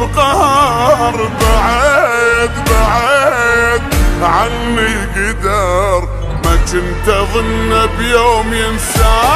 بقهر بعيد بعيد. عني قدر ما كنت أظن بيوم ينساه